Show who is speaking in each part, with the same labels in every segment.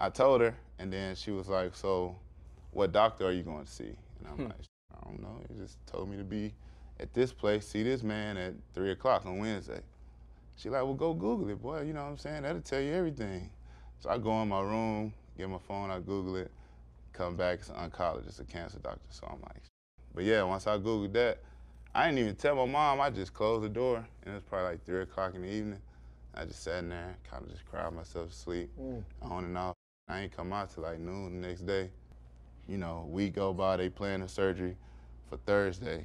Speaker 1: I told her, and then she was like, "So, what doctor are you going to see?" And I'm
Speaker 2: Hmm.
Speaker 1: like, "I don't know. He just told me to be at this place, see this man at three o'clock on Wednesday." She like, "Well, go Google it, boy. You know what I'm saying? That'll tell you everything." So I go in my room, get my phone, I Google it, come back, it's an oncologist, a cancer doctor. So I'm like, but yeah, once I Googled that, I didn't even tell my mom. I just closed the door, and it was probably like three o'clock in the evening. I just sat in there, kind of just cried myself to sleep,
Speaker 2: Mm.
Speaker 1: on and off. I ain't come out till like noon the next day. You know, week go by, they plan the surgery for Thursday.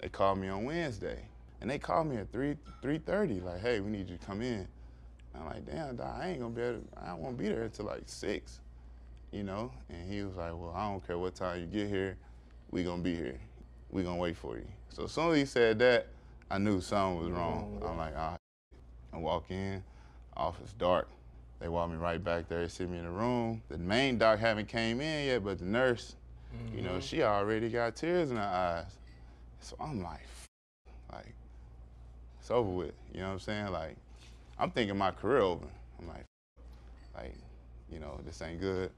Speaker 1: They called me on Wednesday, and they called me at three three thirty. Like, hey, we need you to come in. I'm like, damn, Doc, I ain't gonna be able. To, I won't be there until like six. You know, and he was like, well, I don't care what time you get here, we gonna be here. We gonna wait for you. So as soon as he said that, I knew something was wrong. I'm like, ah. I walk in, office dark. They walk me right back there, They sit me in the room. The main doc haven't came in yet, but the nurse, you know, mm-hmm. she already got tears in her eyes. So I'm like, like, it's over with. You know what I'm saying? Like, I'm thinking my career over. I'm like, like, you know, this ain't good.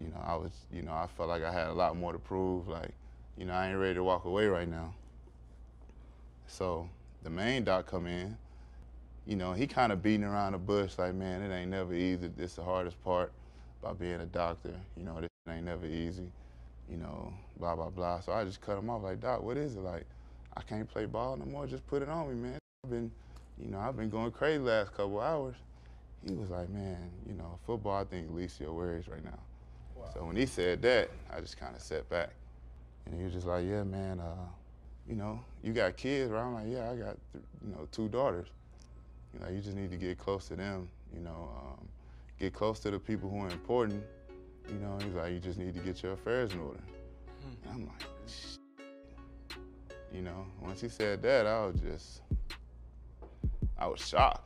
Speaker 1: You know, I was, you know, I felt like I had a lot more to prove. Like, you know, I ain't ready to walk away right now. So the main doc come in, you know, he kind of beating around the bush like, man, it ain't never easy. This the hardest part about being a doctor. You know, this ain't never easy. You know, blah blah blah. So I just cut him off like, doc, what is it like? I can't play ball no more. Just put it on me, man. I've been, you know, I've been going crazy last couple hours. He was like, man, you know, football, I think least your worries right now. Wow. So when he said that, I just kind of sat back. And he was just like, yeah, man, uh, you know, you got kids, right? I'm like, yeah, I got, you know, two daughters. You know, you just need to get close to them, you know, um, get close to the people who are important. You know, he's like, you just need to get your affairs in order. And I'm like, Shh. you know, once he said that, I was just, I was shocked.